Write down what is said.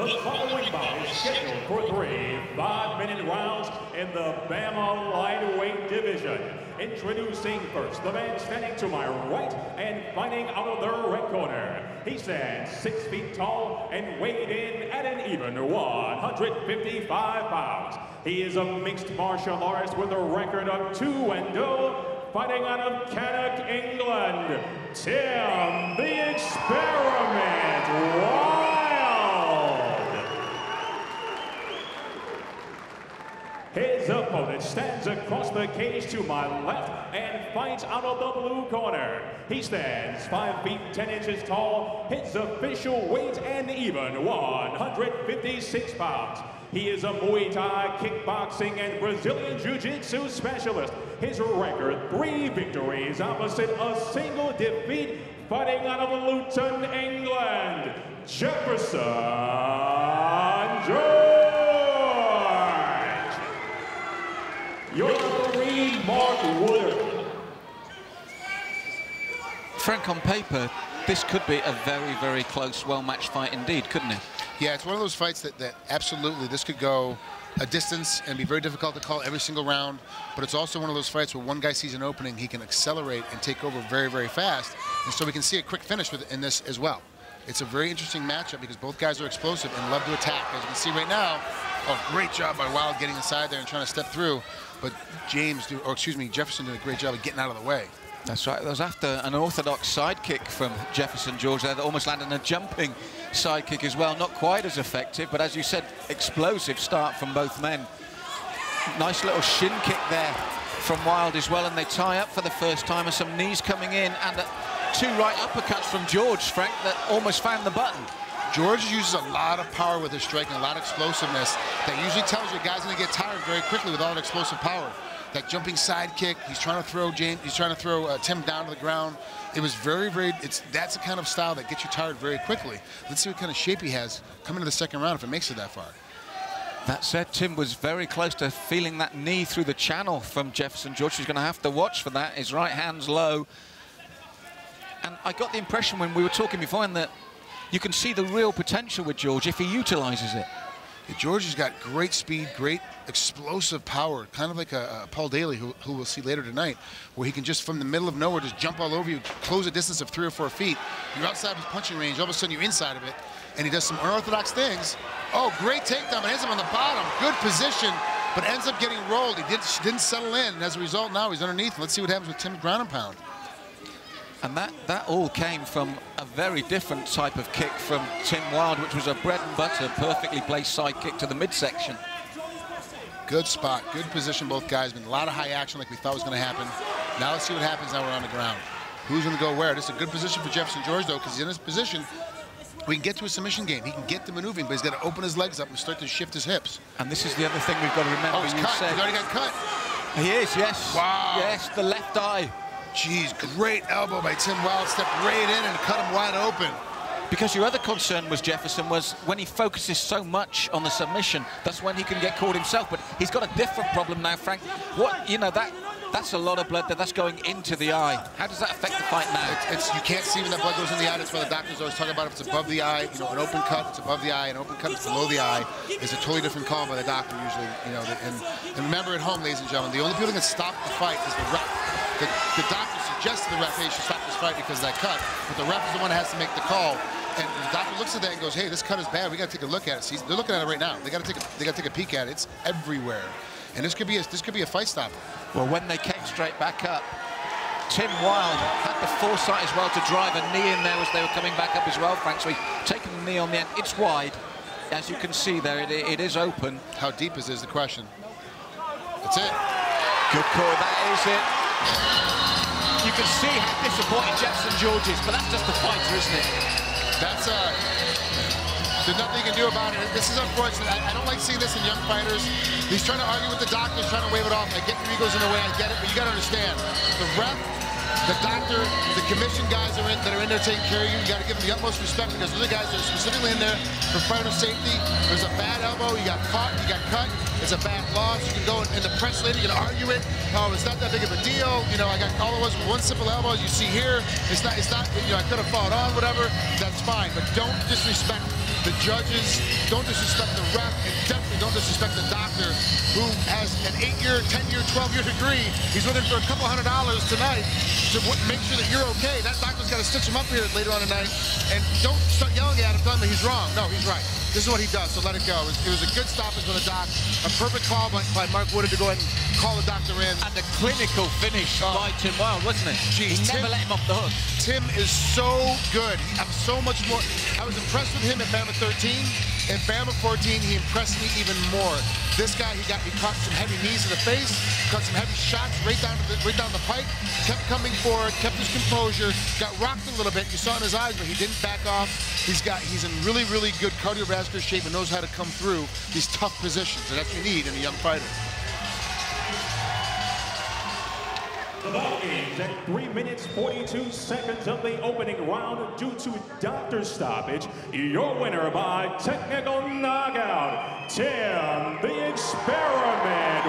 The following bout is scheduled for three five-minute rounds in the BAMMA lightweight division. Introducing first, the man standing to my right and fighting out of the red corner. He stands six feet tall and weighed in at an even 155 pounds. He is a mixed martial artist with a record of 2 and 0, fighting out of Cannock, England. Tim the Experiment. His opponent stands across the cage to my left and fights out of the blue corner. He stands 5 feet 10 inches tall, his official weight and even 156 pounds. He is a Muay Thai, kickboxing, and Brazilian Jiu-Jitsu specialist. His record, three victories opposite a single defeat, fighting out of Luton, England, Jefferson George. Your referee, Mark Woodard. Frank, on paper, this could be a very, very close, well-matched fight indeed, couldn't it? Yeah, it's one of those fights that, that absolutely this could go a distance and be very difficult to call every single round. But it's also one of those fights where one guy sees an opening, he can accelerate and take over very, very fast. And so we can see a quick finish with, in this as well. It's a very interesting matchup because both guys are explosive and love to attack. As you can see right now, oh, great job by Wilde getting inside there and trying to step through. But James, do, or excuse me, Jefferson did a great job of getting out of the way. That's right. That was after an orthodox side kick from Jefferson George there that almost landed a jumping side kick as well. Not quite as effective, but as you said, explosive start from both men. Nice little shin kick there from Wilde as well, and they tie up for the first time, and some knees coming in, and two right uppercuts from George, Frank, that almost found the button. George uses a lot of power with his striking, a lot of explosiveness that usually tells you a guy's going to get tired very quickly with all that explosive power. That jumping side kick, he's trying to throw James, he's trying to throw uh, Tim down to the ground. It was very, very, it's that's the kind of style that gets you tired very quickly. Let's see what kind of shape he has coming to the second round if it makes it that far. That said, Tim was very close to feeling that knee through the channel from Jefferson George. He's going to have to watch for that. His right hand's low. And I got the impression when we were talking before that you can see the real potential with George if he utilizes it. Yeah, George has got great speed, great explosive power, kind of like a, a Paul Daley, who, who, we'll see later tonight, where he can just from the middle of nowhere just jump all over you, close a distance of three or four feet. You're outside of his punching range, all of a sudden you're inside of it, and he does some unorthodox things. Oh, great takedown, but ends up on the bottom. Good position, but ends up getting rolled. He did, didn't settle in, and as a result, now he's underneath. Let's see what happens with Tim's ground and pound. And that, that all came from a very different type of kick from Tim Wilde, which was a bread and butter, perfectly placed side kick to the midsection. Good spot, good position, both guys. Been a lot of high action like we thought was going to happen. Now let's see what happens now we're on the ground. Who's going to go where? This is a good position for Jefferson George, though, because he's in this position. We can get to a submission game. He can get the maneuvering, but he's got to open his legs up and start to shift his hips. And this is the other thing we've got to remember. Oh, he's you cut. Said, he's already got cut. He is, yes. Wow. Yes, the left eye. Jeez, great elbow by Tim Wilde. Stepped right in and cut him wide open. Because your other concern was Jefferson was when he focuses so much on the submission, that's when he can get caught himself. But he's got a different problem now, Frank. What you know that that's a lot of blood that that's going into the eye. How does that affect the fight now? It's, it's, you can't see when that blood goes in the eye. That's why the doctors always talk about if it's above the eye. You know, an open cut, it's above the eye. An open cut, it's below the eye. It's a totally different call by the doctor usually. You know, and, and remember at home, ladies and gentlemen, the only people that can stop the fight is the ref. The, the doctor suggested the ref, hey, should stop this fight because of that cut. But the ref is the one that has to make the call. And the doctor looks at that and goes, hey, this cut is bad. We got to take a look at it. See, they're looking at it right now. They got to take a, they got to take a peek at it. It's everywhere. And this could be a, this could be a fight stopper. Well, when they came straight back up, Tim Wilde had the foresight as well to drive a knee in there as they were coming back up as well, Frank. So he's taking the knee on the end. It's wide. As you can see there, it, it is open. How deep is is the question. That's it. Good call, that is it. You can see how disappointed Jefferson George is, but that's just a fighter, isn't it? That's uh, there's nothing you can do about it. This is unfortunate. I, I, don't like seeing this in young fighters. He's trying to argue with the doctors, trying to wave it off. I get your ego's in the way, I get it, but you got to understand, the ref The doctor, the commission guys are in, that are in there taking care of you, you got to give them the utmost respect because those are the guys that are specifically in there for fighter safety. There's a bad elbow, you got caught, you got cut. It's a bad loss. You can go in the press later, you can argue it. Oh, it's not that big of a deal. You know, I got all it was one simple elbow. As you see here, it's not. It's not. You know, I could have fought on, whatever. That's fine, but don't disrespect the judges. Don't disrespect the ref, and definitely don't disrespect the doctor who has an eight-year, 10-year, 12-year degree. He's looking for a couple hundred dollars tonight to make sure that you're okay. That doctor's got to stitch him up here later on tonight, and don't start yelling at him, telling him he's wrong. No, he's right. This is what he does, so let it go. It was, it was a good stoppage for the doc. A perfect call by, by, Mark Woodard to go ahead and call the doctor in. And a clinical finish oh. by Tim Wilde, wasn't it? Jeez, he Tim, never let him off the hook. Tim is so good. I'm so much more. I was impressed with him at BAMMA 13. In BAMMA 14, he impressed me even more. This guy, he got me caught some heavy knees in the face, caught some heavy shots right down the right down the pipe, kept coming forward, kept his composure, got rocked a little bit. You saw in his eyes, but he didn't back off. He's got he's in really, really good cardiovascular shape and knows how to come through these tough positions, and that's what you need in a young fighter. The ball game's at 3 minutes 42 seconds of the opening round due to doctor stoppage. Your winner by technical knockout, Tim the Experiment